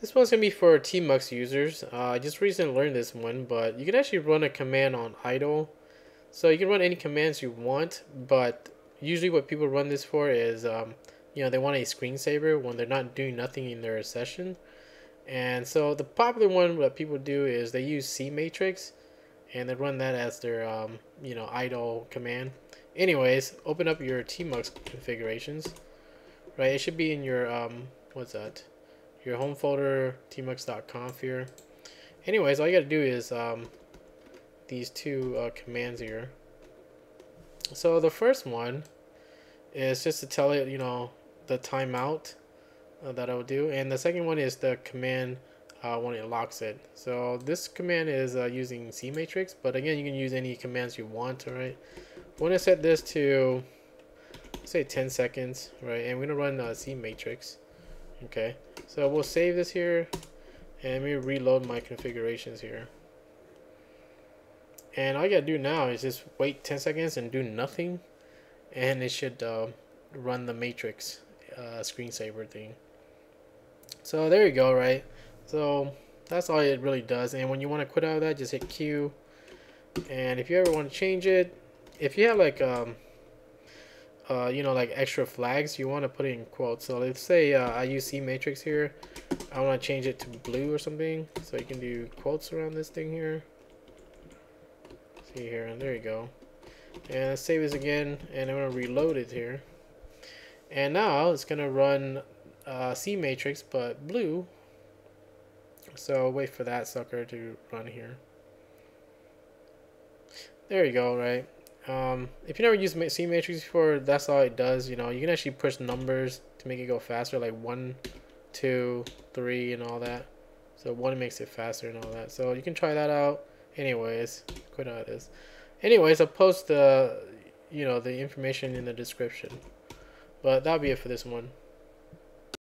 This one's gonna be for Tmux users. Uh, I just recently learned this one, but you can actually run a command on idle. So you can run any commands you want, but usually what people run this for is, um, you know, they want a screensaver when they're not doing nothing in their session. And so the popular one that people do is they use CMatrix, and they run that as their, um, you know, idle command. Anyways, open up your Tmux configurations. Right, it should be in your, um, what's that? Your home folder tmux.conf here. Anyways, all you gotta do is um, these two uh, commands here. So the first one is just to tell it, you know, the timeout uh, that I'll do, and the second one is the command uh, when it locks it. So this command is uh, using CMatrix, but again, you can use any commands you want. All right, we're gonna set this to say 10 seconds, right? And we're gonna run uh, CMatrix. Okay, so we'll save this here and let me reload my configurations here. And all I gotta do now is just wait 10 seconds and do nothing and it should uh, run the matrix uh, screensaver thing. So there you go, right? So that's all it really does. And when you want to quit out of that, just hit Q. And if you ever want to change it, if you have like um, uh, you know, like extra flags, you want to put it in quotes. So let's say uh, I use C matrix here. I want to change it to blue or something. So you can do quotes around this thing here. See here, and there you go. And let's save this again, and I'm going to reload it here. And now it's going to run uh, matrix but blue. So wait for that sucker to run here. There you go, right? Um, if you never used C matrix before, that's all it does. You know, you can actually push numbers to make it go faster, like one, two, three, and all that. So one makes it faster and all that. So you can try that out. Anyways, quit out this. Anyways, I'll post the, you know, the information in the description. But that'll be it for this one.